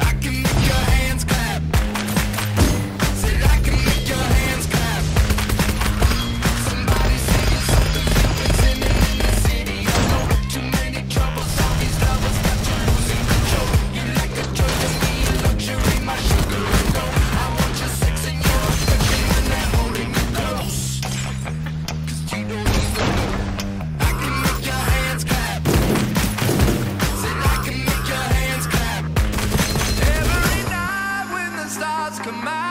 I can come out.